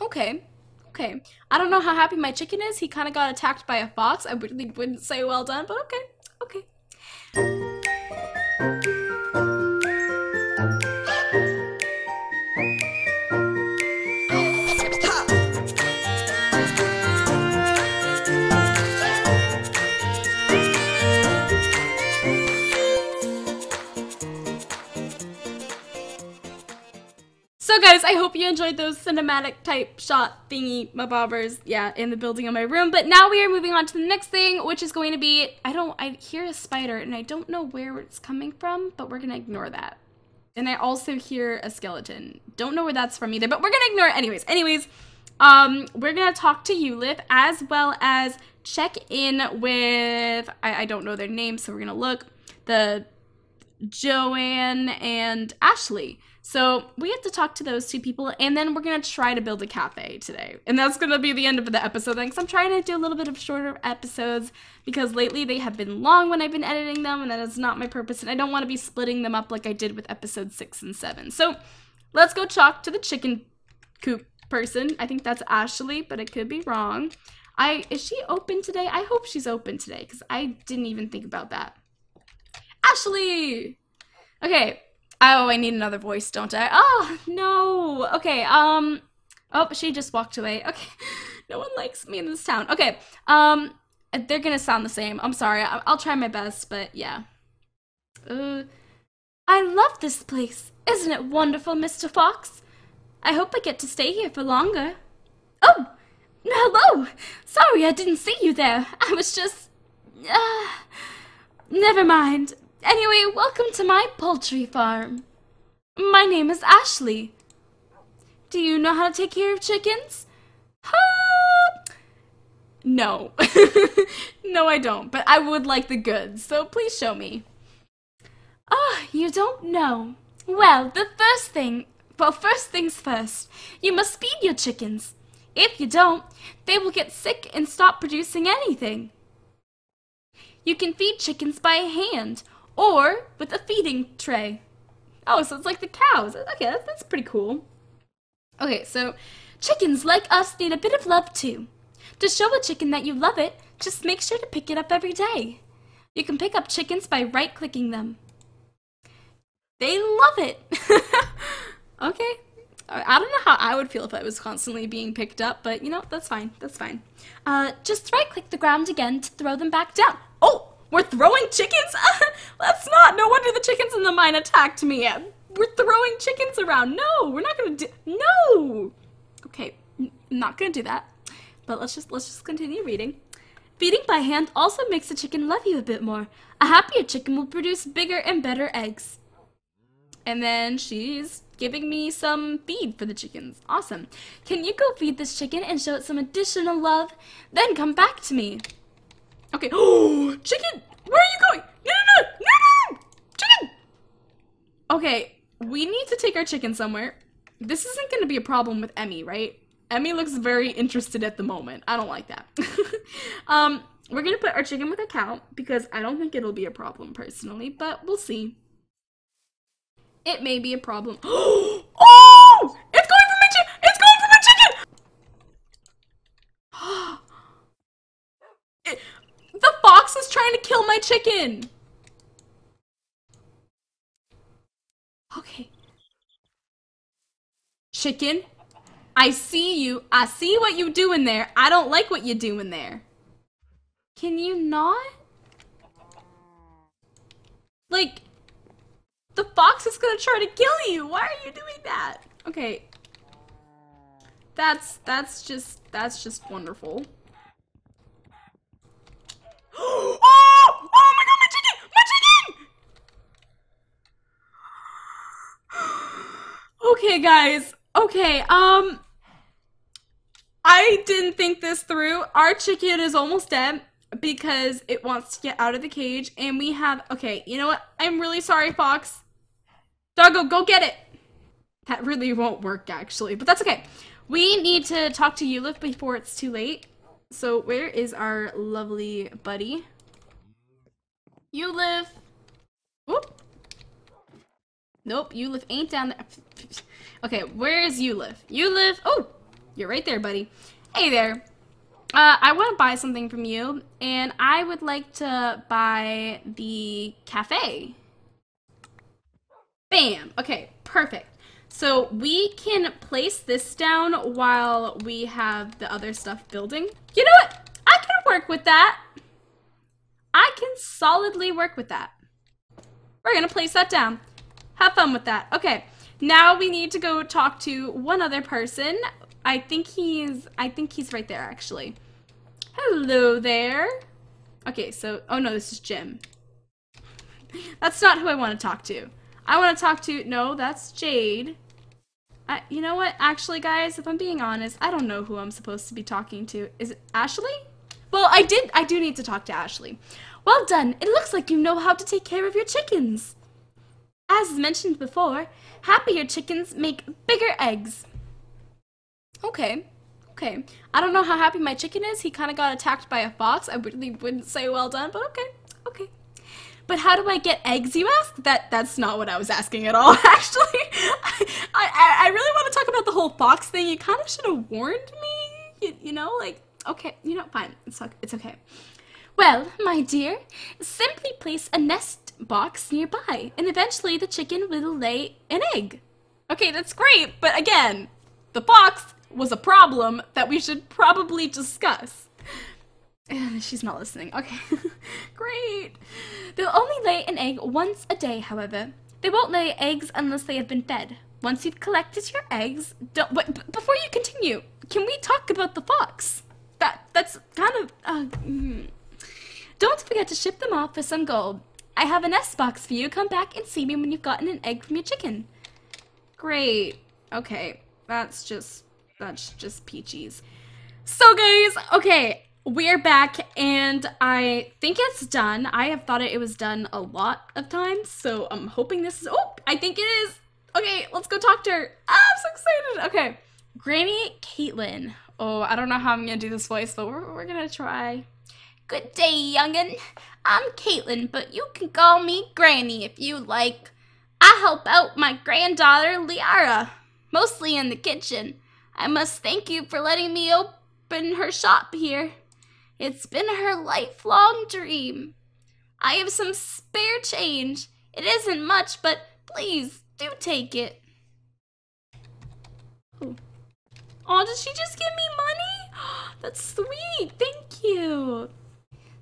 Okay. Okay. I don't know how happy my chicken is. He kind of got attacked by a fox. I really wouldn't say well done, but okay. Okay. So guys, I hope you enjoyed those cinematic type shot thingy mabobbers, yeah, in the building of my room. But now we are moving on to the next thing, which is going to be, I don't, I hear a spider and I don't know where it's coming from, but we're gonna ignore that. And I also hear a skeleton. Don't know where that's from either, but we're gonna ignore it anyways. Anyways, um, we're gonna talk to Ulith as well as check in with, I, I don't know their name, so we're gonna look, the Joanne and Ashley. So we have to talk to those two people, and then we're gonna try to build a cafe today, and that's gonna be the end of the episode. Thanks. I'm trying to do a little bit of shorter episodes because lately they have been long when I've been editing them, and that is not my purpose. And I don't want to be splitting them up like I did with episode six and seven. So let's go talk to the chicken coop person. I think that's Ashley, but it could be wrong. I is she open today? I hope she's open today because I didn't even think about that. Ashley. Okay. Oh, I need another voice, don't I? Oh, no. Okay, um Oh, she just walked away. Okay. No one likes me in this town. Okay. Um they're going to sound the same. I'm sorry. I- I'll try my best, but yeah. Uh I love this place. Isn't it wonderful, Mr. Fox? I hope I get to stay here for longer. Oh, hello. Sorry I didn't see you there. I was just uh, Never mind. Anyway, welcome to my poultry farm. My name is Ashley. Do you know how to take care of chickens? No. no, I don't, but I would like the goods, so please show me. Ah, you don't know. Well, the first thing, well, first things first, you must feed your chickens. If you don't, they will get sick and stop producing anything. You can feed chickens by hand or with a feeding tray. Oh, so it's like the cows. Okay, that's, pretty cool. Okay, so chickens like us need a bit of love too. To show a chicken that you love it, just make sure to pick it up every day. You can pick up chickens by right clicking them. They love it. okay. I I don't know how I would feel if I was constantly being picked up, but you know, that's fine. That's fine. Uh, just right click the ground again to throw them back down. Oh, we're throwing chickens? That's not. No wonder the chickens in the mine attacked me. We're throwing chickens around. No, we're not gonna do. No. Okay, not gonna do that. But let's just let's just continue reading. Feeding by hand also makes the chicken love you a bit more. A happier chicken will produce bigger and better eggs. And then she's giving me some feed for the chickens. Awesome. Can you go feed this chicken and show it some additional love? Then come back to me. Okay. Oh, chicken! Where are you going? No, no, no, no, no! Chicken! Okay, we need to take our chicken somewhere. This isn't going to be a problem with Emmy, right? Emmy looks very interested at the moment. I don't like that. um, we're going to put our chicken with a cow because I don't think it'll be a problem personally, but we'll see. It may be a problem. oh! It's going for my chicken! It's going for my chicken! It- the fox is trying to kill my chicken! Okay. Chicken, I see you. I see what you doing there. I don't like what you doing there. Can you not? Like, the fox is gonna try to kill you. Why are you doing that? Okay. That's that's just that's just wonderful. Oh! Oh my god, my chicken! My chicken! okay, guys. Okay, um I didn't think this through. Our chicken is almost dead because it wants to get out of the cage and we have okay, you know what? I'm really sorry, Fox. Doggo, go get it. That really won't work actually, but that's okay. We need to talk to Ulith before it's too late. So where is our lovely buddy? Ulith. Whoop. Nope, Ulith ain't down there. Okay, where is Ulith? Ulith. Oh, you're right there, buddy. Hey there. Uh, I want to buy something from you, and I would like to buy the cafe. Bam. Okay, perfect. So we can place this down while we have the other stuff building. You know what? I can work with that. I can solidly work with that. We're gonna place that down. Have fun with that. Okay, now we need to go talk to one other person. I think he's, I think he's right there actually. Hello there. Okay, so, oh no, this is Jim. That's not who I want to talk to. I want to talk to, no, that's Jade. I, you know what, actually guys, if I'm being honest, I don't know who I'm supposed to be talking to. Is it Ashley? Well, I did, I do need to talk to Ashley. Well done, it looks like you know how to take care of your chickens. As mentioned before, happier chickens make bigger eggs. Okay, okay. I don't know how happy my chicken is. He kind of got attacked by a fox. I really wouldn't say well done, but okay, okay. But how do I get eggs, you ask? That That's not what I was asking at all, actually. I, I, I really want to talk about the whole fox thing. You kind of should have warned me, you, you know? Like, okay, you know, fine. It's, it's okay. Well, my dear, simply place a nest box nearby, and eventually the chicken will lay an egg. Okay, that's great, but again, the box was a problem that we should probably discuss. She's not listening. Okay. Great. They'll only lay an egg once a day, however. They won't lay eggs unless they have been fed. Once you've collected your eggs, don't. Before you continue, can we talk about the fox? That that's kind of. Uh, mm. Don't forget to ship them off for some gold. I have an S box for you. Come back and see me when you've gotten an egg from your chicken. Great. Okay, that's just that's just peaches. So guys, okay, we're back and I think it's done. I have thought it, was done a lot of times, so I'm hoping this is, oh, I think it is. Okay, let's go talk to her. Ah, I'm so excited. Okay, Granny Caitlin. Oh, I don't know how I'm gonna do this voice, but we're, we're gonna try. Good day, youngin'. I'm Caitlin, but you can call me Granny if you like. I help out my granddaughter, Liara, mostly in the kitchen. I must thank you for letting me open her shop here. It's been her lifelong dream. I have some spare change. It isn't much, but please do take it. Oh, did she just give me money? That's sweet. Thank you.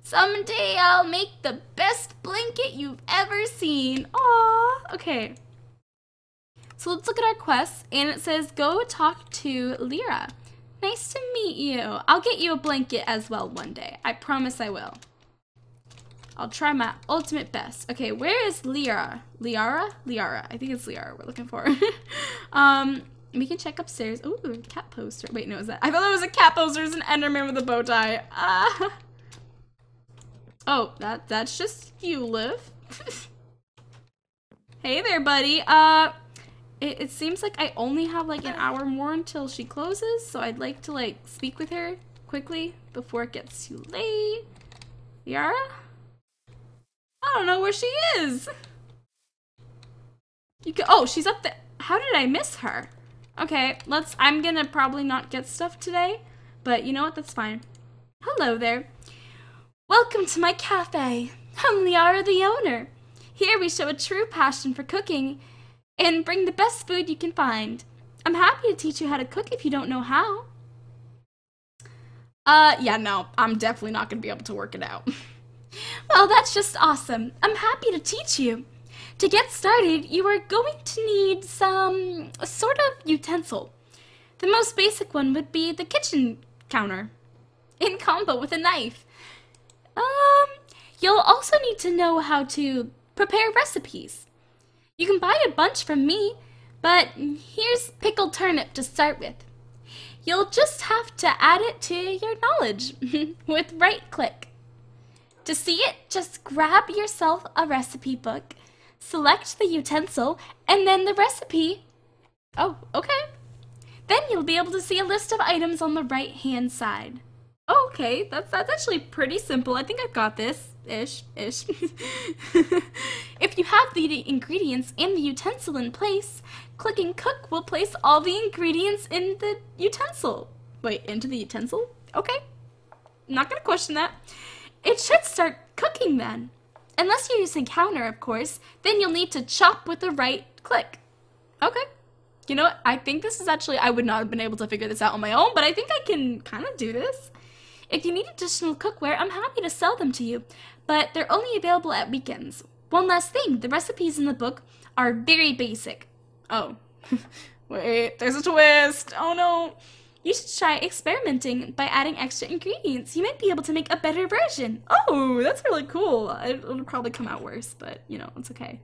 Someday I'll make the best blanket you've ever seen. Aw, okay. So let's look at our quests, and it says go talk to Lyra. Nice to meet you. I'll get you a blanket as well one day. I promise I will. I'll try my ultimate best. Okay, where is Liara? Liara? Liara. I think it's Liara we're looking for. um, we can check upstairs. Ooh, cat poster. Wait, no, is that? I thought that was a cat poster. It's an Enderman with a bow tie. Ah. Oh, that that's just you, Liv. hey there, buddy. Uh, it, it seems like I only have like an hour more until she closes, so I'd like to like speak with her quickly before it gets too late. Yara? I don't know where she is. You can, oh, she's up there. How did I miss her? Okay, let's, I'm gonna probably not get stuff today, but you know what, that's fine. Hello there. Welcome to my cafe. I'm Liara, the owner. Here we show a true passion for cooking and bring the best food you can find. I'm happy to teach you how to cook if you don't know how. Uh, yeah, no, I'm definitely not gonna be able to work it out. well, that's just awesome. I'm happy to teach you. To get started, you are going to need some sort of utensil. The most basic one would be the kitchen counter, in combo with a knife. Um, you'll also need to know how to prepare recipes. You can buy a bunch from me, but here's pickled turnip to start with. You'll just have to add it to your knowledge with right click. To see it, just grab yourself a recipe book, select the utensil, and then the recipe. Oh, okay. Then you'll be able to see a list of items on the right hand side. Oh, okay, that's, that's actually pretty simple. I think I've got this ish, ish. if you have the ingredients and the utensil in place, clicking cook will place all the ingredients in the utensil. Wait, into the utensil? Okay. Not gonna question that. It should start cooking then. Unless you're using counter, of course, then you'll need to chop with the right click. Okay. You know what? I think this is actually, I would not have been able to figure this out on my own, but I think I can kind of do this. If you need additional cookware, I'm happy to sell them to you, but they're only available at weekends. One last thing, the recipes in the book are very basic. Oh. Wait, there's a twist. Oh no. You should try experimenting by adding extra ingredients. You might be able to make a better version. Oh, that's really cool. It'll probably come out worse, but you know, it's okay.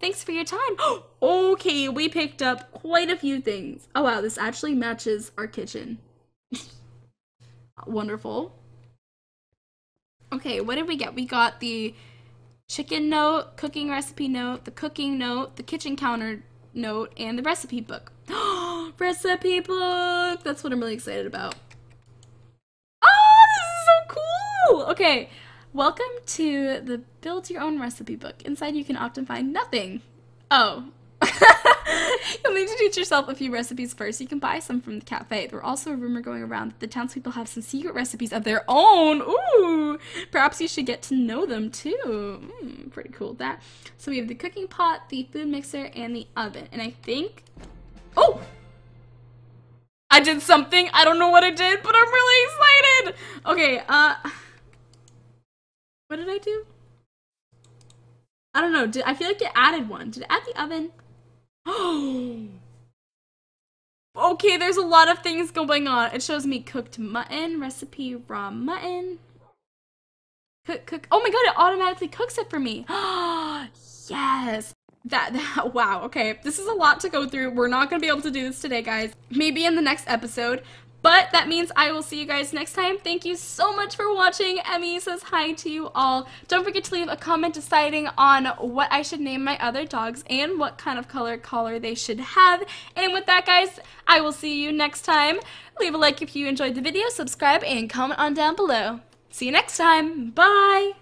Thanks for your time. okay, we picked up quite a few things. Oh wow, this actually matches our kitchen. Wonderful. Okay, what did we get? We got the chicken note, cooking recipe note, the cooking note, the kitchen counter note, and the recipe book. recipe book! That's what I'm really excited about. Oh, this is so cool! Okay, welcome to the Build Your Own Recipe book. Inside you can often find nothing. Oh, You'll need to teach yourself a few recipes first. You can buy some from the cafe. There's also a rumor going around that the townspeople have some secret recipes of their own. Ooh, perhaps you should get to know them too. Mm, pretty cool that. So we have the cooking pot, the food mixer, and the oven. And I think, oh, I did something. I don't know what I did, but I'm really excited. Okay, uh, what did I do? I don't know. Did I feel like it added one? Did it add the oven? okay, there's a lot of things going on. It shows me cooked mutton, recipe raw mutton. Cook, cook. Oh my god, it automatically cooks it for me. yes. That, that, wow, okay. This is a lot to go through. We're not going to be able to do this today, guys. Maybe in the next episode. But that means I will see you guys next time. Thank you so much for watching. Emmy says hi to you all. Don't forget to leave a comment deciding on what I should name my other dogs and what kind of color collar they should have. And with that, guys, I will see you next time. Leave a like if you enjoyed the video, subscribe, and comment on down below. See you next time. Bye!